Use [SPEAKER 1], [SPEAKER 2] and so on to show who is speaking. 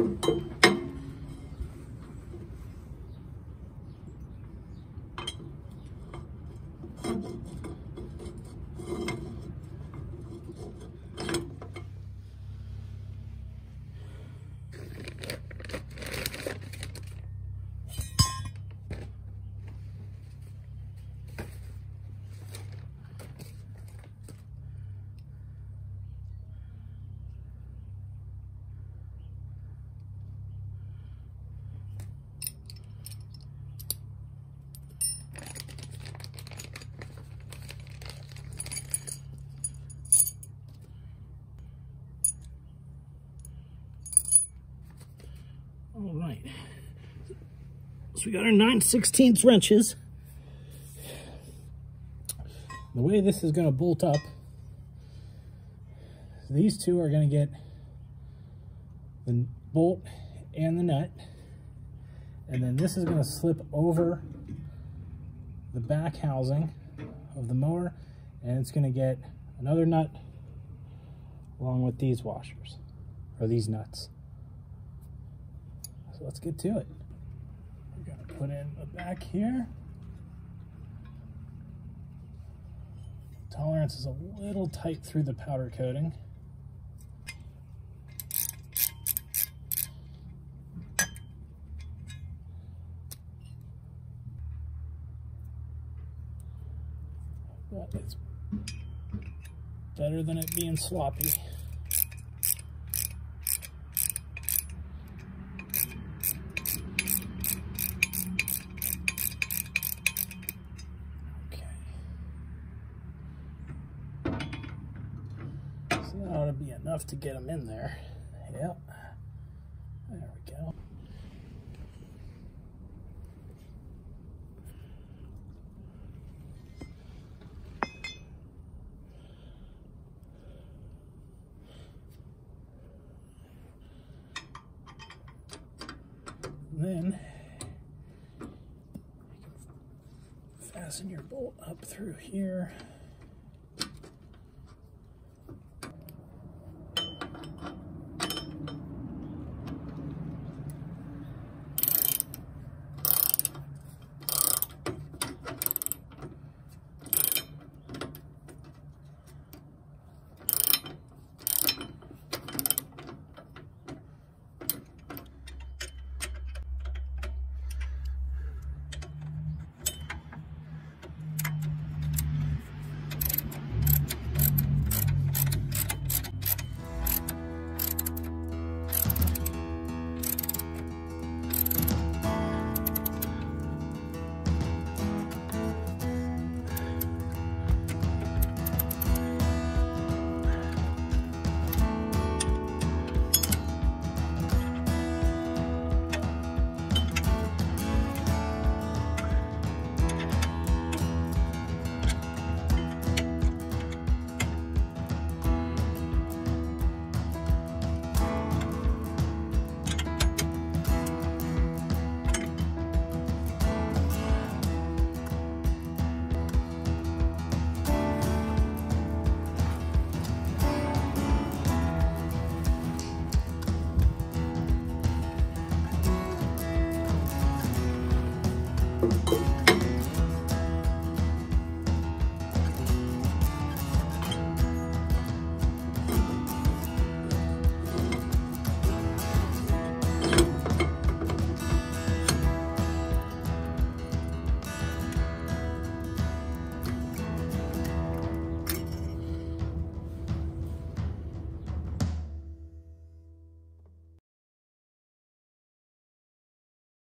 [SPEAKER 1] Thank So we got our 9 16 wrenches. The way this is going to bolt up, these two are going to get the bolt and the nut. And then this is going to slip over the back housing of the mower and it's going to get another nut along with these washers or these nuts. So let's get to it. Put in the back here. Tolerance is a little tight through the powder coating. But it's better than it being sloppy. So that ought to be enough to get them in there. Yep. There we go. then you can fasten your bolt up through here.